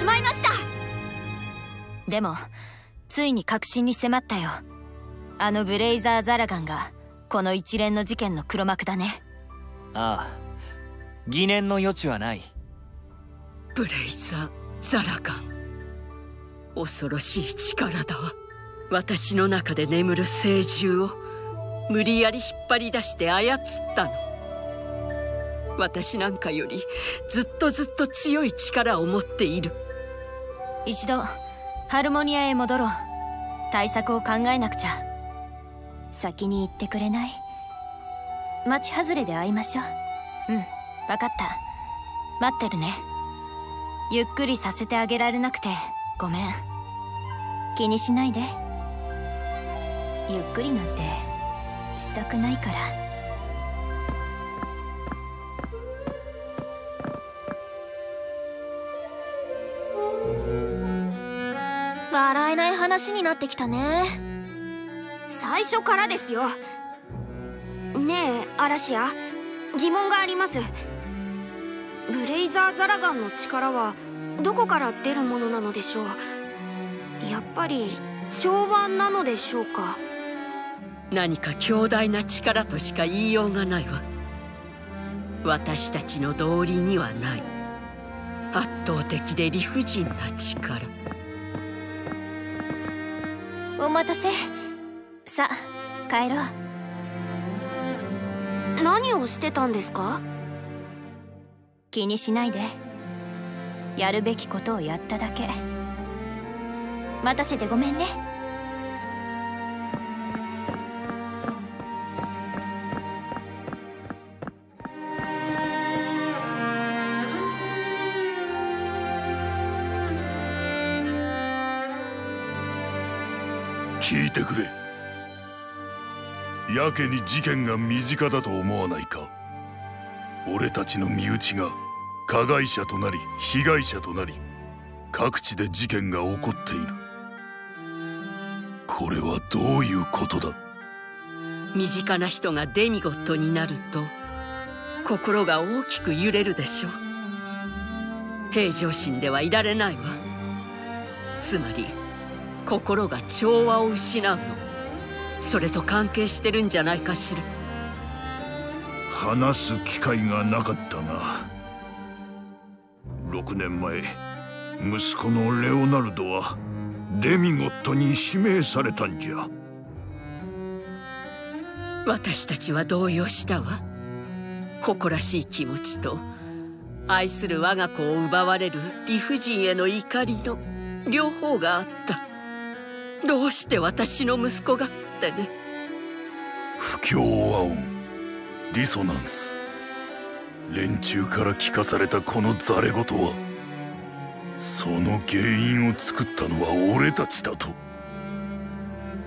しまいました。でもついに確信に迫ったよ。あのブレイザー・ザラガンがこの一連の事件の黒幕だね。ああ疑念の余地はない。ブレイザー・ザラガン。恐ろしい力だわ。私の中で眠る聖獣を無理やり引っ張り出して操ったの。私なんかよりずっとずっと強い力を持っている一度ハルモニアへ戻ろう。対策を考えなくちゃ。先に行ってくれない？町外れで会いましょう。うん分かった。待ってるね。ゆっくりさせてあげられなくてごめん。気にしないで。ゆっくりなんてしたくないから。えない話になってきたね。最初からですよ。ねえアラシア疑問があります。ブレイザー・ザラガンの力はどこから出るものなのでしょう。やっぱり調和なのでしょうか。何か強大な力としか言いようがないわ。私たちの道理にはない。圧倒的で理不尽な力お待たせ。さ帰ろう。何をしてたんですか？気にしないで。やるべきことをやっただけ。待たせてごめんね。てくれ。やけに事件が身近だと思わないか。俺たちの身内が加害者となり被害者となり各地で事件が起こっている。これはどういうことだ？身近な人がデミゴットになると心が大きく揺れるでしょう。平常心ではいられないわ。つまり心が調和を失うの。それと関係してるんじゃないかしら。話す機会がなかったが6年前息子のレオナルドはデミゴットに指名されたんじゃ。私たちは動揺したわ。誇らしい気持ちと愛する我が子を奪われる理不尽への怒りの両方があったどうして私の息子がってね。不協和音。ディソナンス。連中から聞かされたこのザレ言はその原因を作ったのは俺たちだと。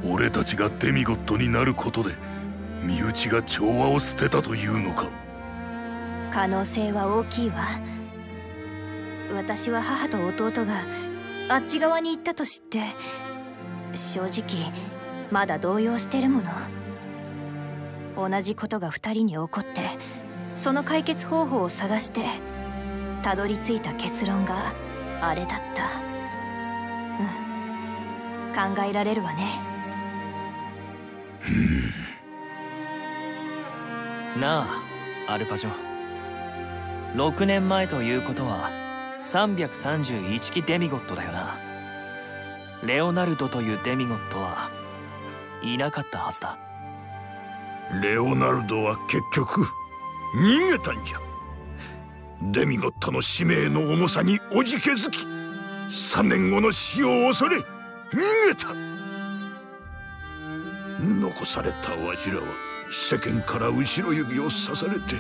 俺たちがデミゴットになることで身内が調和を捨てたというのか。可能性は大きいわ。私は母と弟があっち側に行ったと知って正直まだ動揺してるもの。同じことが2人に起こってその解決方法を探してたどり着いた結論があれだった。うん。考えられるわね。なあアルパジョ。6年前ということは331期デミゴットだよな。レオナルドというデミゴットはいなかったはずだ。レオナルドは結局逃げたんじゃ。デミゴットの使命の重さにおじけづき3年後の死を恐れ逃げた。残されたわしらは世間から後ろ指をさされて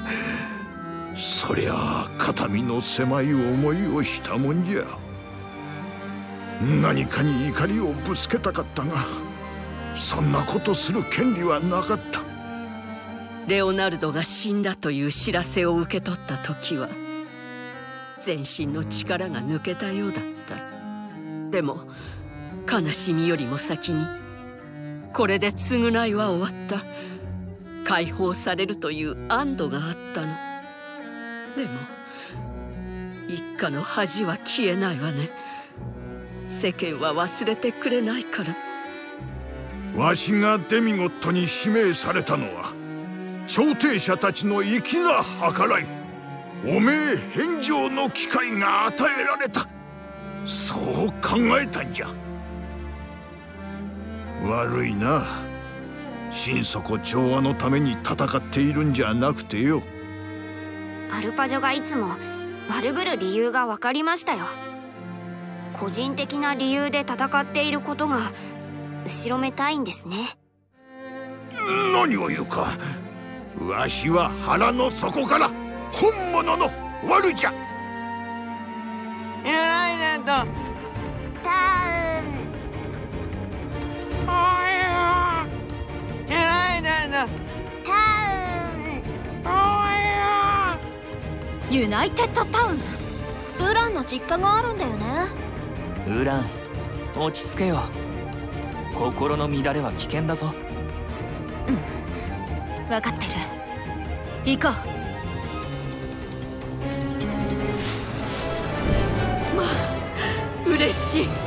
そりゃあ肩身の狭い思いをしたもんじゃ。何かに怒りをぶつけたかったがそんなことする権利はなかった。レオナルドが死んだという知らせを受け取った時は全身の力が抜けたようだった。でも悲しみよりも先にこれで償いは終わった。解放されるという安堵があったの。でも一家の恥は消えないわね。世間は忘れてくれないから。わしがデミゴットに指名されたのは朝廷者たちの粋な計らい。汚名返上の機会が与えられた。そう考えたんじゃ。悪いな。心底調和のために戦っているんじゃなくてよ。アルパジョがいつも悪ぶる理由が分かりましたよ個人的な理由で戦っていることが後ろめたいんですね。何を言うか。わしは腹の底から本物のワルじゃユナイテッドタウンユナイテッドタユナイテッドタウン。ウランの実家があるんだよねウラン落ち着けよ。心の乱れは危険だぞ。うん。分かってる。行こう。嬉しい。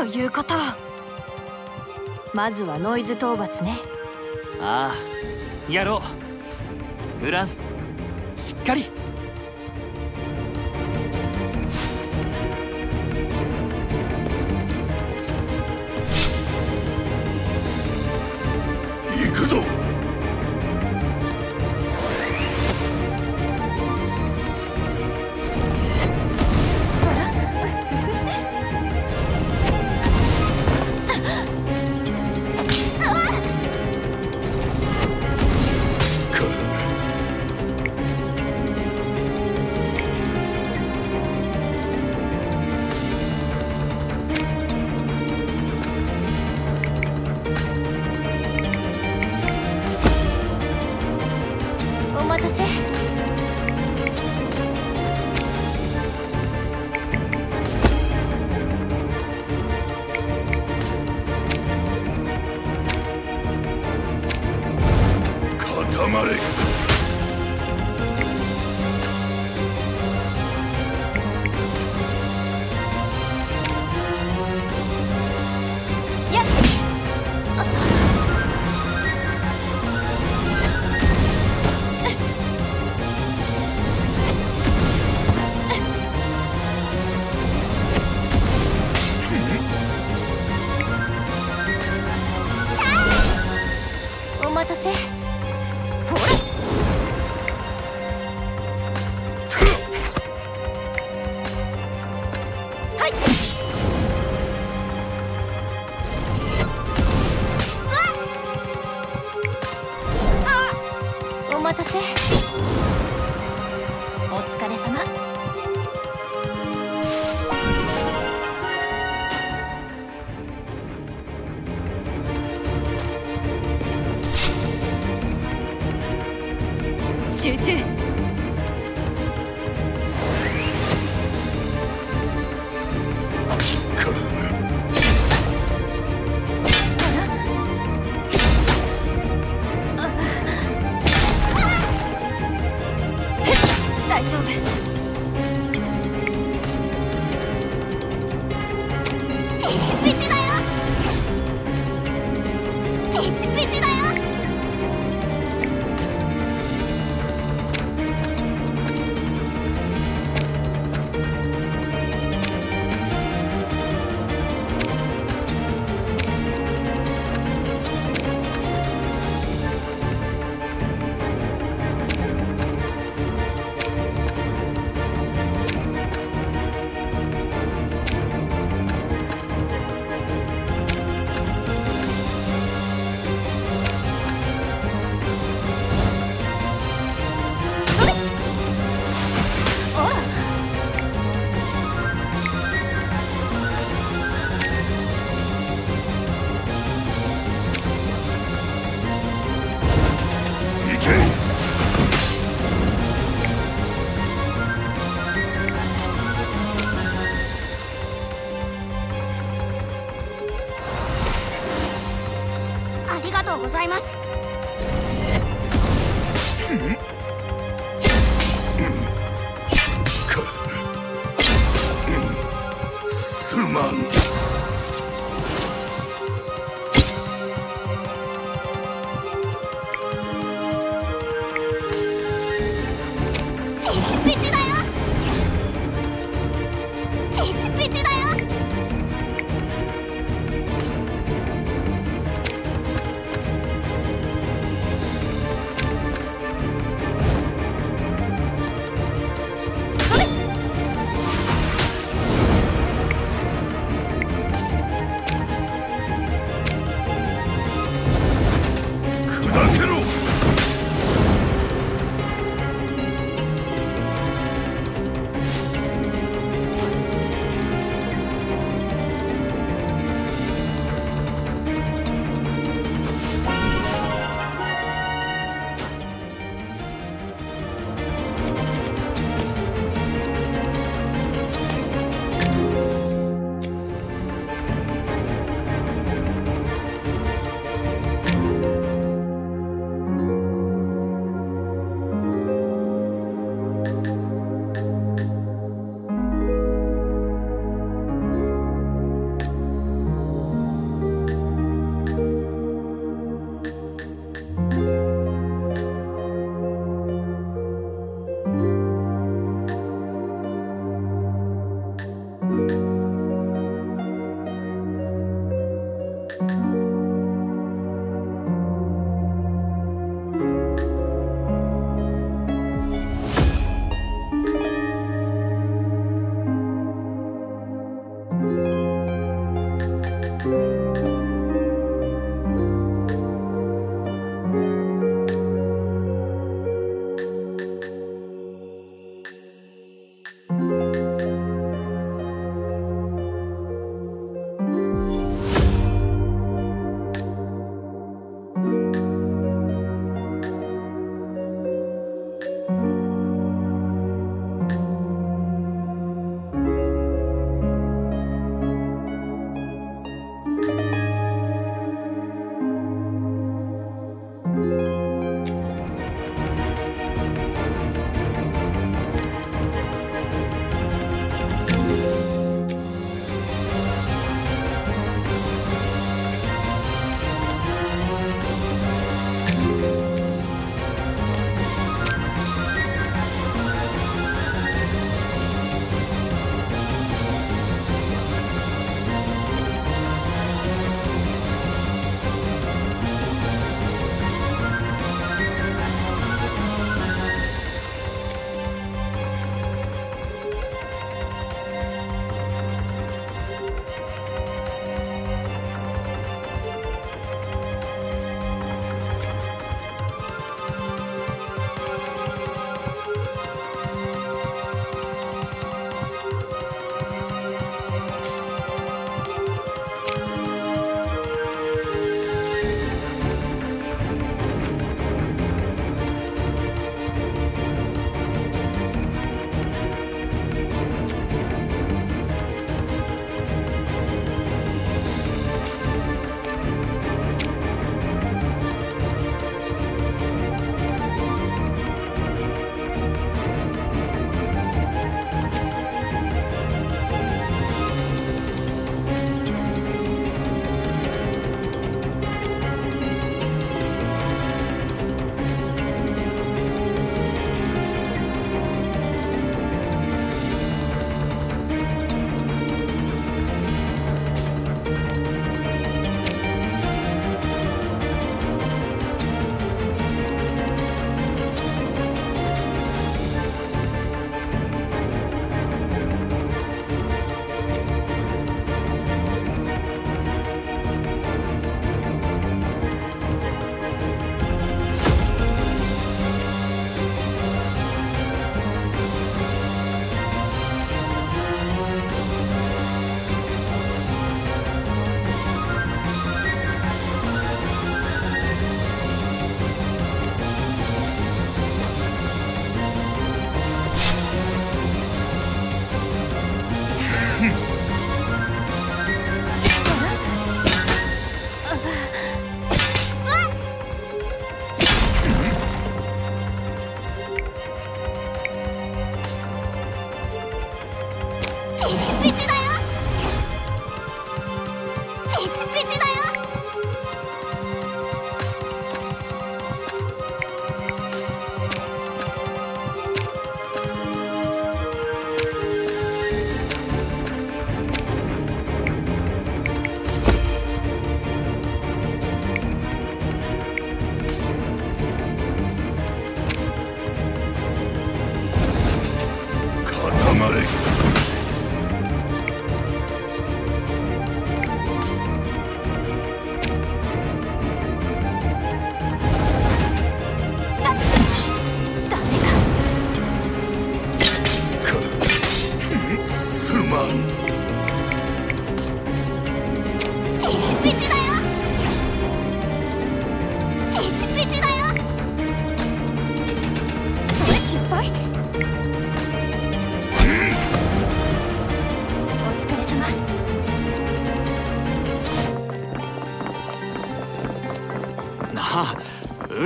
ということ。をまずはノイズ討伐ね。ああやろう。ウランしっかり。行くぞ黙れ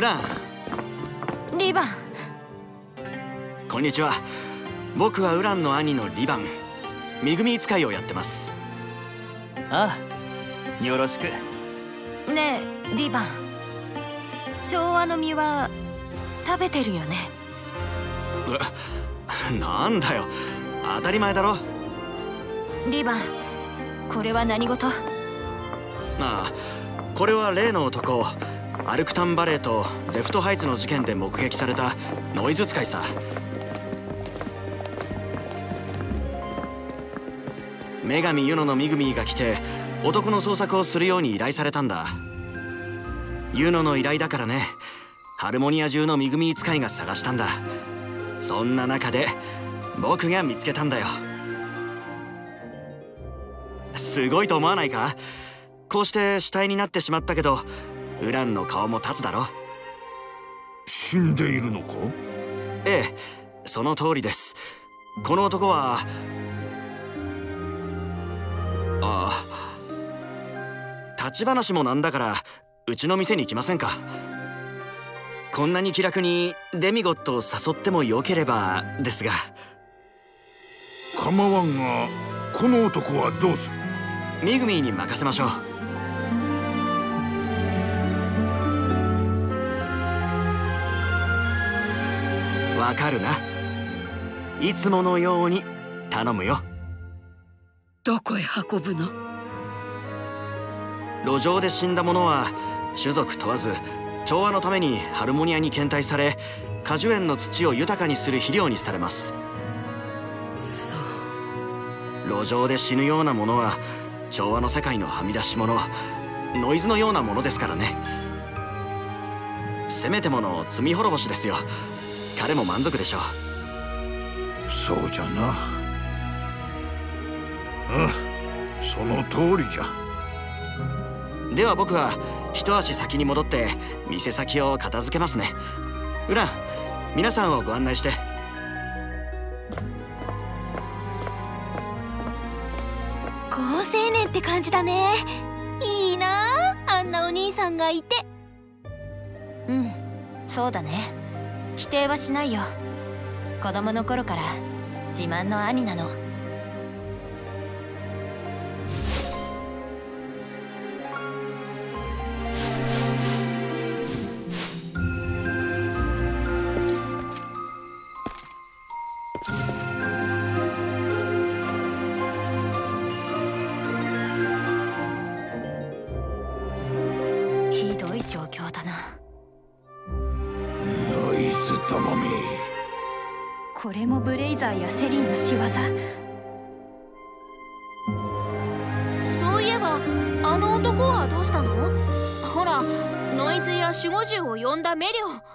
ラン。リバン。こんにちは。僕はウランの兄のリバン。恵み使いをやってます。ああよろしく。ねえリバン。昭和の実は食べてるよね。えなんだよ。当たり前だろ。リバンこれは何事？ああこれは例の男アルクタンバレーとゼフトハイツの事件で目撃されたノイズ使いさ。女神ユノのミグミーが来て男の捜索をするように依頼されたんだ。ユノの依頼だからね。ハルモニア中のミグミー使いが探したんだ。そんな中で僕が見つけたんだよ。すごいと思わないか？こうして死体になってしまったけどウランの顔も立つだろ死んでいるのか？ええその通りです。この男はああ立ち話もなんだからうちの店に来ませんか。こんなに気楽にデミゴットを誘ってもよければですが。構わんがこの男はどうする？ミグミーに任せましょうわかるな。いつものように頼むよ。どこへ運ぶの？路上で死んだ者は種族問わず調和のためにハルモニアに検体され果樹園の土を豊かにする肥料にされます。そう。路上で死ぬようなものは調和の世界のはみ出し物ノイズのようなものですからね。せめてもの罪滅ぼしですよ彼も満足でしょう。そうじゃな。あその通りじゃ。では僕は一足先に戻って店先を片付けますね。ウラン皆さんをご案内して。好青年って感じだね。いいな。ああんなお兄さんがいて。うん。そうだね。否定はしないよ。子供の頃から自慢の兄なの。れもブレイザーやセリンの仕業。そういえばあの男はどうしたの？ほらノイズや守護獣を呼んだメリオ。